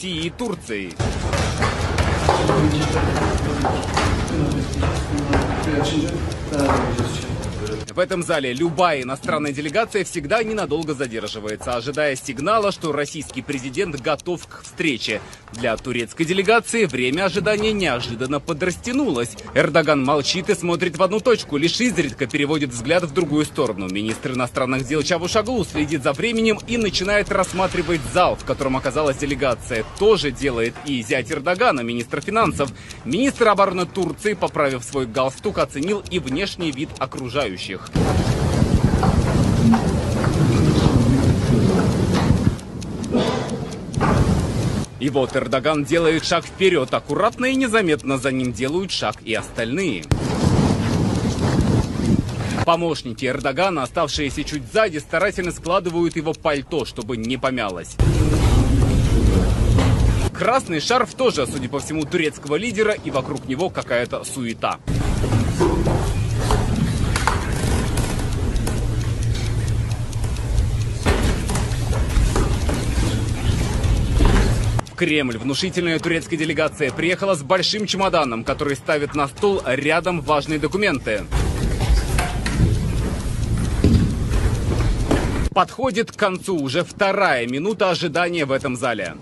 Россией и Турцией. В этом зале любая иностранная делегация всегда ненадолго задерживается, ожидая сигнала, что российский президент готов к встрече. Для турецкой делегации время ожидания неожиданно подрастянулось. Эрдоган молчит и смотрит в одну точку, лишь изредка переводит взгляд в другую сторону. Министр иностранных дел Чавушаглу следит за временем и начинает рассматривать зал, в котором оказалась делегация. Тоже делает и зять Эрдогана, министр финансов. Министр обороны Турции, поправив свой галстук, оценил и внешний вид окружающих. И вот Эрдоган делает шаг вперед, аккуратно и незаметно за ним делают шаг и остальные. Помощники Эрдогана, оставшиеся чуть сзади, старательно складывают его пальто, чтобы не помялось. Красный шарф тоже, судя по всему, турецкого лидера, и вокруг него какая-то суета. Кремль внушительная турецкая делегация приехала с большим чемоданом, который ставит на стол рядом важные документы. Подходит к концу уже вторая минута ожидания в этом зале.